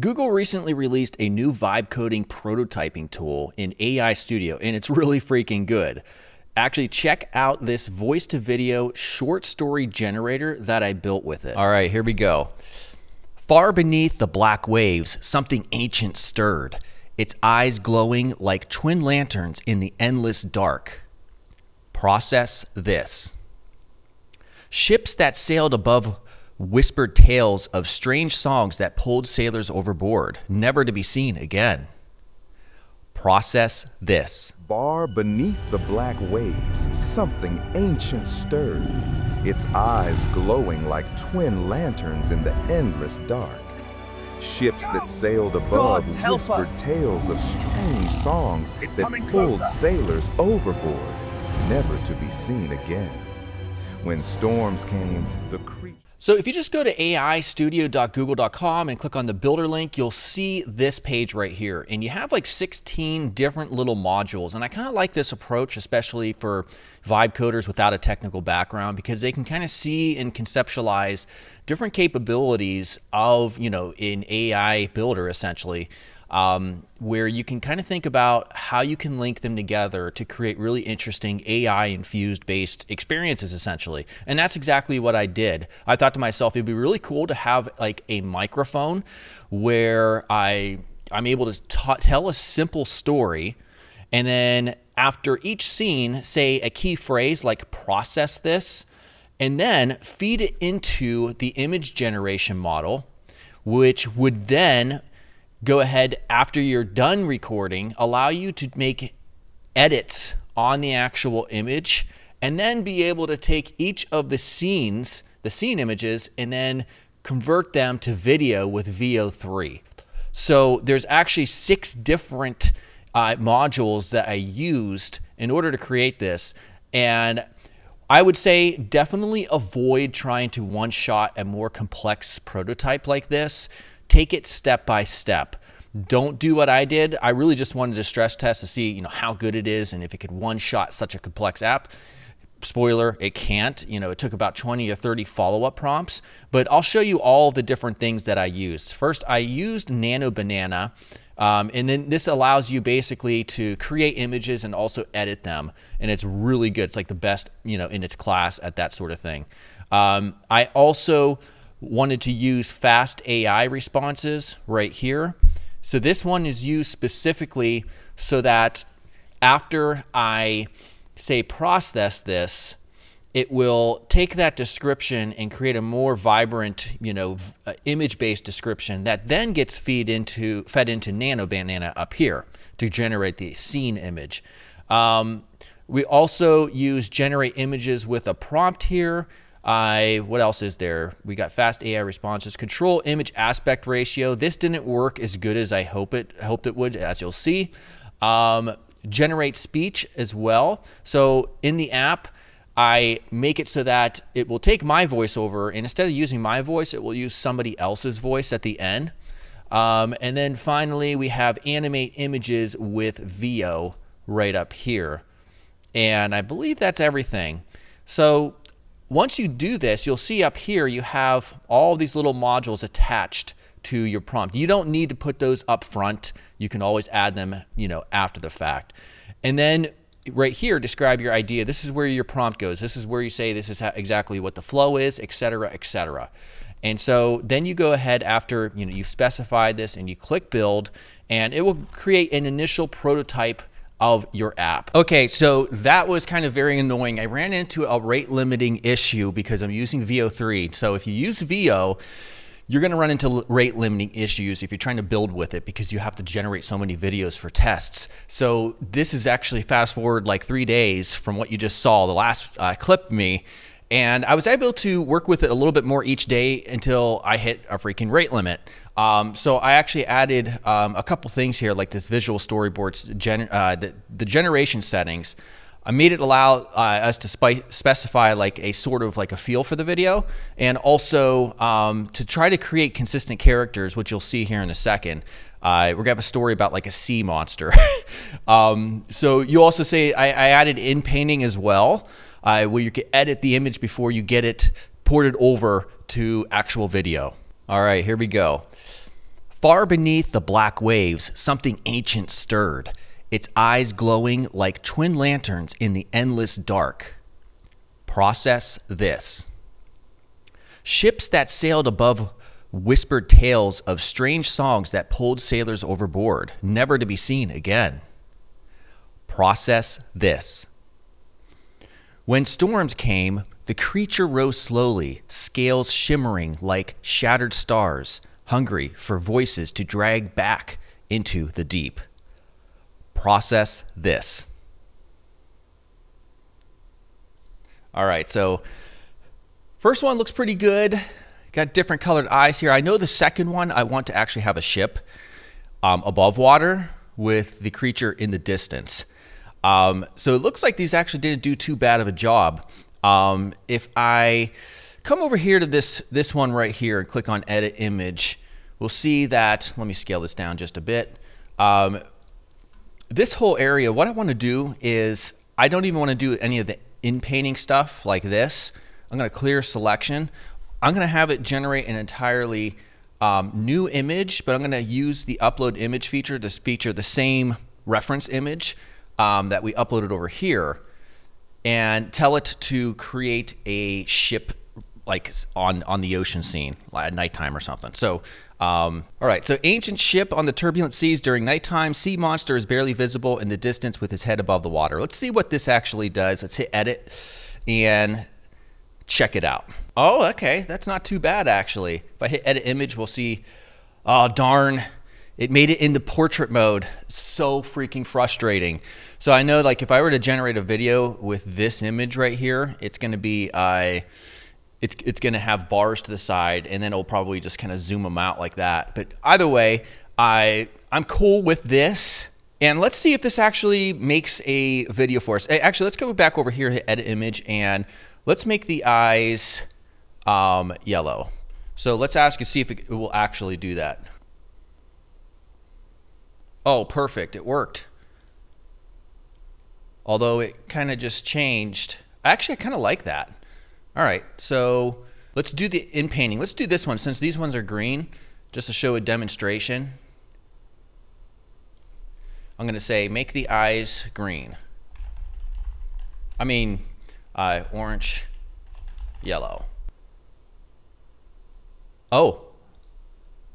Google recently released a new vibe coding prototyping tool in AI Studio, and it's really freaking good. Actually, check out this voice to video short story generator that I built with it. All right, here we go. Far beneath the black waves, something ancient stirred, its eyes glowing like twin lanterns in the endless dark. Process this. Ships that sailed above whispered tales of strange songs that pulled sailors overboard, never to be seen again. Process this. Far beneath the black waves, something ancient stirred, its eyes glowing like twin lanterns in the endless dark. Ships that sailed above Gods, whispered us. tales of strange songs It's that pulled closer. sailors overboard, never to be seen again. When storms came, the creatures So if you just go to aistudio.google.com and click on the builder link, you'll see this page right here. And you have like 16 different little modules. And I kind of like this approach, especially for vibe coders without a technical background, because they can kind of see and conceptualize different capabilities of, you know, an AI builder essentially um, where you can kind of think about how you can link them together to create really interesting AI infused based experiences essentially. And that's exactly what I did. I thought to myself, it'd be really cool to have like a microphone where I, I'm able to tell a simple story and then after each scene, say a key phrase like process this, and then feed it into the image generation model, which would then go ahead after you're done recording, allow you to make edits on the actual image, and then be able to take each of the scenes, the scene images, and then convert them to video with Veo 3. So there's actually six different uh, modules that I used in order to create this. And I would say definitely avoid trying to one shot a more complex prototype like this. Take it step by step. Don't do what I did. I really just wanted to stress test to see, you know, how good it is and if it could one shot such a complex app. Spoiler, it can't. You know, it took about 20 or 30 follow-up prompts, but I'll show you all the different things that I used. First, I used Nano Banana, um, and then this allows you basically to create images and also edit them, and it's really good. It's like the best, you know, in its class at that sort of thing. Um, I also wanted to use fast AI responses right here. So this one is used specifically so that after I say process this, it will take that description and create a more vibrant, you know, uh, image-based description that then gets feed into fed into Nano Banana up here to generate the scene image. Um, we also use generate images with a prompt here. I what else is there? We got fast AI responses, control image aspect ratio. This didn't work as good as I hope it hoped it would, as you'll see. Um, generate speech as well. So in the app, I make it so that it will take my voiceover, and instead of using my voice, it will use somebody else's voice at the end. Um, and then finally, we have animate images with Veo right up here. And I believe that's everything. So once you do this, you'll see up here you have all these little modules attached to your prompt. You don't need to put those up front. You can always add them, you know, after the fact. And then right here, describe your idea. This is where your prompt goes. This is where you say this is exactly what the flow is, et cetera, et cetera. And so then you go ahead after you know you've specified this and you click build, and it will create an initial prototype of your app. Okay, so that was kind of very annoying. I ran into a rate limiting issue because I'm using Veo 3. So if you use Veo, you're going to run into rate limiting issues if you're trying to build with it because you have to generate so many videos for tests. So this is actually fast forward like three days from what you just saw, the last uh, clip me. And I was able to work with it a little bit more each day until I hit a freaking rate limit. Um, so I actually added um, a couple things here, like this visual storyboards, gen uh, the, the generation settings. I made it allow uh, us to specify like a sort of like a feel for the video, and also um, to try to create consistent characters, which you'll see here in a second. Uh, we're gonna have a story about like a sea monster. um, so you also say I, I added in painting as well, uh, where you can edit the image before you get it ported over to actual video. All right, here we go. Far beneath the black waves, something ancient stirred, its eyes glowing like twin lanterns in the endless dark. Process this. Ships that sailed above whispered tales of strange songs that pulled sailors overboard, never to be seen again. Process this. When storms came, the creature rose slowly, scales shimmering like shattered stars, hungry for voices to drag back into the deep. Process this. All right, so first one looks pretty good. Got different colored eyes here. I know the second one, I want to actually have a ship um, above water with the creature in the distance. Um, so it looks like these actually didn't do too bad of a job. Um, if I come over here to this, this one right here and click on edit image, we'll see that, let me scale this down just a bit. Um, this whole area, what I want to do is, I don't even want to do any of the in-painting stuff like this. I'm going to clear selection. I'm going to have it generate an entirely um, new image, but I'm going to use the upload image feature to feature the same reference image um, that we uploaded over here and tell it to create a ship like on on the ocean scene at nighttime or something. So, um, all right. So, ancient ship on the turbulent seas during nighttime. Sea monster is barely visible in the distance with his head above the water. Let's see what this actually does. Let's hit edit and check it out. Oh, okay. That's not too bad actually. If I hit edit image, we'll see. Oh darn. It made it in the portrait mode. So freaking frustrating. So I know like if I were to generate a video with this image right here, it's going to be uh, it's it's going to have bars to the side and then it'll probably just kind of zoom them out like that. But either way, I I'm cool with this. And let's see if this actually makes a video for us. Actually, let's go back over here, hit edit image, and let's make the eyes um, yellow. So let's ask and see if it will actually do that. Oh, perfect. It worked. Although it kind of just changed. Actually, I kind of like that. All right, so let's do the in painting. Let's do this one since these ones are green, just to show a demonstration. I'm going to say make the eyes green. I mean, uh, orange, yellow. Oh,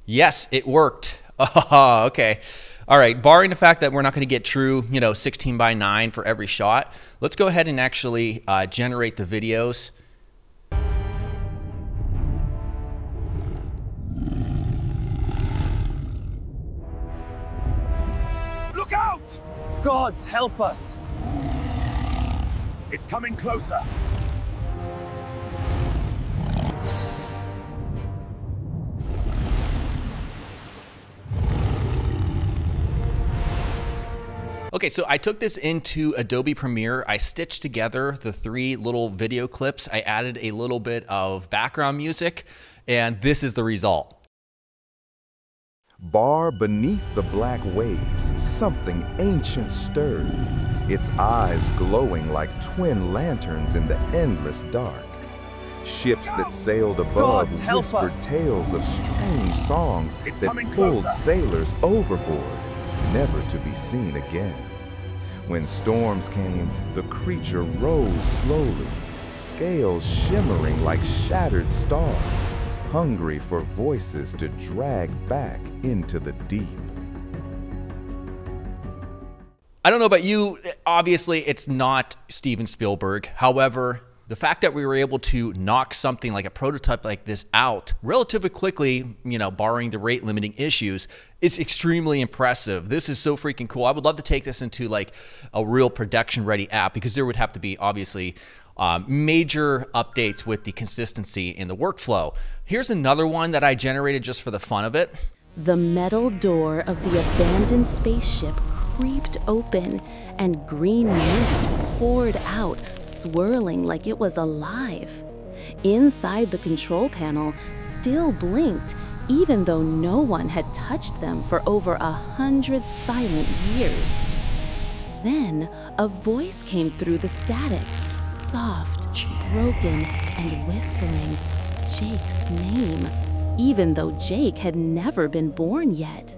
yes, it worked. Okay. All right, barring the fact that we're not going to get true, you know, 16 by 9 for every shot, let's go ahead and actually uh, generate the videos. Look out! Gods, help us! It's coming closer. Okay, so I took this into Adobe Premiere. I stitched together the three little video clips. I added a little bit of background music, and this is the result. Bar beneath the black waves, something ancient stirred, its eyes glowing like twin lanterns in the endless dark. Ships that sailed above Gods, whispered tales of strange songs It's that pulled closer. sailors overboard, never to be seen again. When storms came, the creature rose slowly, scales shimmering like shattered stars, hungry for voices to drag back into the deep. I don't know about you. Obviously, it's not Steven Spielberg. However, the fact that we were able to knock something like a prototype like this out relatively quickly, you know, barring the rate limiting issues, is extremely impressive. This is so freaking cool. I would love to take this into like a real production ready app because there would have to be obviously um, major updates with the consistency in the workflow. Here's another one that I generated just for the fun of it. The metal door of the abandoned spaceship creaked open, and green mist poured out, swirling like it was alive. Inside the control panel still blinked, even though no one had touched them for over a hundred silent years. Then a voice came through the static, soft, broken, and whispering Jake's name. even though Jake had never been born yet.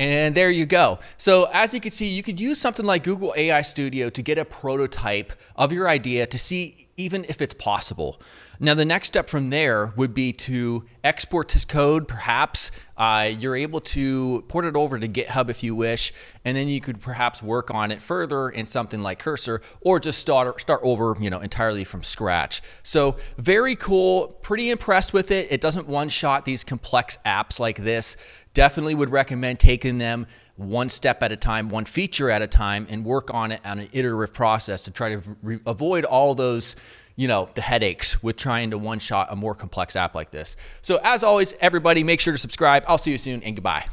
And there you go. So as you can see, you could use something like Google AI Studio to get a prototype of your idea to see even if it's possible. Now, the next step from there would be to export this code. Perhaps uh, you're able to port it over to GitHub if you wish, and then you could perhaps work on it further in something like Cursor, or just start start over, you know, entirely from scratch. So very cool. Pretty impressed with it. It doesn't one shot these complex apps like this. Definitely would recommend taking them one step at a time, one feature at a time, and work on it on an iterative process to try to avoid all those you know, the headaches with trying to one shot a more complex app like this. So as always, everybody make sure to subscribe. I'll see you soon and goodbye.